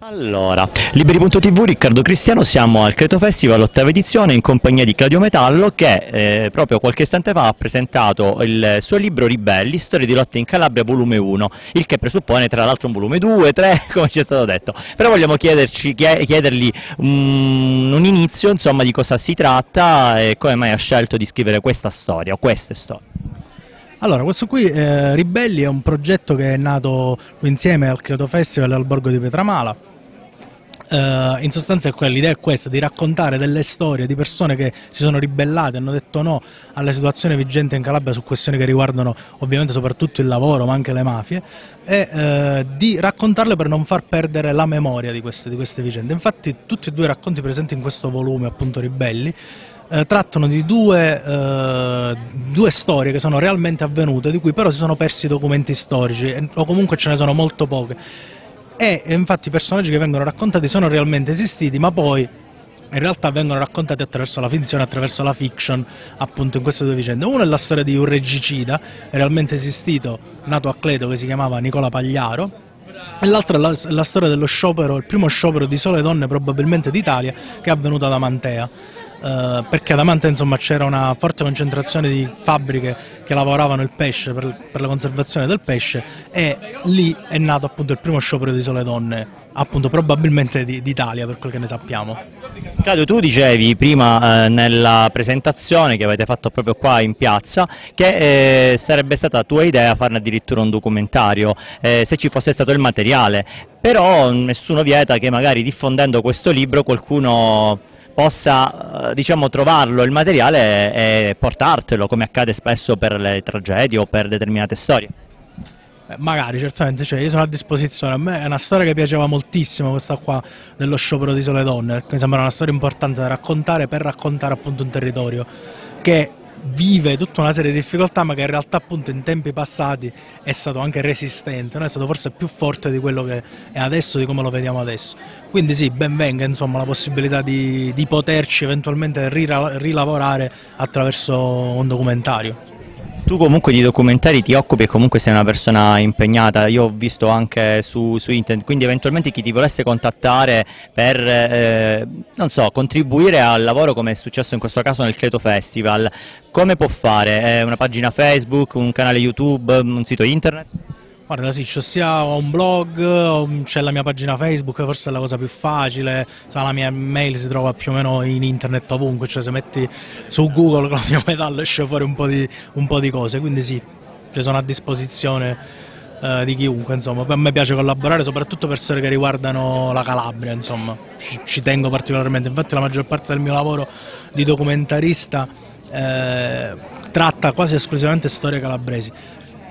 Allora, Liberi.tv, Riccardo Cristiano, siamo al Creto Festival, ottava edizione, in compagnia di Claudio Metallo che eh, proprio qualche istante fa ha presentato il suo libro Ribelli, storie di lotte in Calabria, volume 1, il che presuppone tra l'altro un volume 2, 3, come ci è stato detto. Però vogliamo chiedergli um, un inizio insomma, di cosa si tratta e come mai ha scelto di scrivere questa storia, o queste storie. Allora, questo qui, eh, Ribelli, è un progetto che è nato insieme al Creato Festival e al Borgo di Petramala. Eh, in sostanza l'idea è questa, di raccontare delle storie di persone che si sono ribellate, hanno detto no alla situazione vigente in Calabria su questioni che riguardano ovviamente soprattutto il lavoro, ma anche le mafie, e eh, di raccontarle per non far perdere la memoria di queste, di queste vicende. Infatti tutti e due i racconti presenti in questo volume, appunto Ribelli, eh, trattano di due, eh, due, storie che sono realmente avvenute, di cui però si sono persi documenti storici, o comunque ce ne sono molto poche. E infatti i personaggi che vengono raccontati sono realmente esistiti, ma poi in realtà vengono raccontati attraverso la finzione, attraverso la fiction, appunto in queste due vicende. Uno è la storia di un regicida realmente esistito, nato a Cleto, che si chiamava Nicola Pagliaro, e l'altra è la, la storia dello sciopero, il primo sciopero di sole donne probabilmente d'Italia, che è avvenuto ad Amantea. Uh, perché ad Amante c'era una forte concentrazione di fabbriche che lavoravano il pesce per, per, la conservazione del pesce e lì è nato appunto il primo sciopero di sole donne, appunto probabilmente d'Italia per quel che ne sappiamo. Claudio, tu dicevi prima eh, nella presentazione che avete fatto proprio qua in piazza che eh, sarebbe stata tua idea farne addirittura un documentario, eh, se ci fosse stato il materiale, però nessuno vieta che magari diffondendo questo libro qualcuno possa eh, diciamo, trovarlo il materiale e portartelo come accade spesso per le tragedie o per determinate storie. Eh, magari, certamente, cioè, io sono a disposizione. A me è una storia che piaceva moltissimo, questa qua dello sciopero di Sole Donne, mi sembra una storia importante da raccontare per raccontare appunto un territorio che vive tutta una serie di difficoltà ma che in realtà appunto in tempi passati è stato anche resistente, no? è stato forse più forte di quello che è adesso, di come lo vediamo adesso. Quindi sì, ben venga insomma, la possibilità di, di poterci eventualmente rilavorare attraverso un documentario. Tu comunque di documentari ti occupi e comunque sei una persona impegnata, io ho visto anche su, su internet, quindi eventualmente chi ti volesse contattare per, eh, non so, contribuire al lavoro come è successo in questo caso nel Creto Festival, come può fare? È una pagina Facebook, un canale YouTube, un sito internet? Guarda, sì, c'è sia un blog, c'è la mia pagina Facebook, forse è la cosa più facile, la mia mail si trova più o meno in internet ovunque, cioè se metti su Google Claudio Metallo esce fuori un po' di, un po di cose, quindi sì, ci sono a disposizione eh, di chiunque, insomma. a me piace collaborare soprattutto per storie che riguardano la Calabria, insomma, ci, ci tengo particolarmente, infatti la maggior parte del mio lavoro di documentarista eh, tratta quasi esclusivamente storie calabresi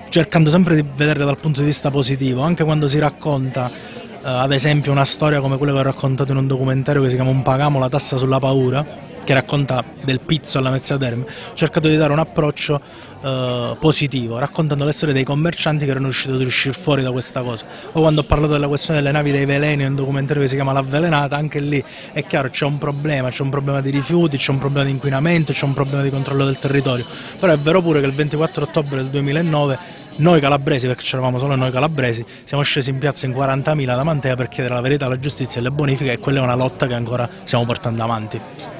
cercando sempre di vederle dal punto di vista positivo, anche quando si racconta eh, ad esempio una storia come quella che ho raccontato in un documentario che si chiama Un pagamo la tassa sulla paura, che racconta del pizzo alla Mezzia Terme, ho cercato di dare un approccio eh, positivo, raccontando le storie dei commercianti che erano riusciti ad uscire fuori da questa cosa. O quando ho parlato della questione delle navi dei veleni un documentario che si chiama L'avvelenata, anche lì è chiaro c'è un problema, c'è un problema di rifiuti, c'è un problema di inquinamento, c'è un problema di controllo del territorio. Però è vero pure che il 24 ottobre del 2009 noi calabresi, perché c'eravamo solo noi calabresi, siamo scesi in piazza in 40.000 da Mantea per chiedere la verità, la giustizia e le bonifiche e quella è una lotta che ancora stiamo portando avanti.